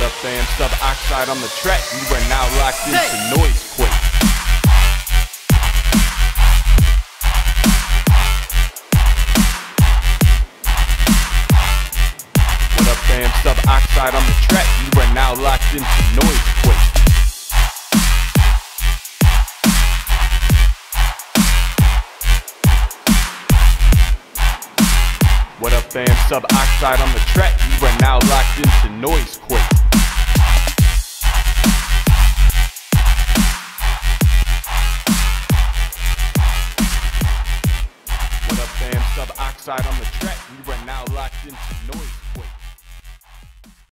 fam? Sub oxide on the track. You are now locked into Noisequake. What up, fam? Sub oxide on the track. You are now locked into noise quake. What up, fam? Sub oxide on the track. You are now locked into noise quake. Oxide on the track. You are now locked into noise quake.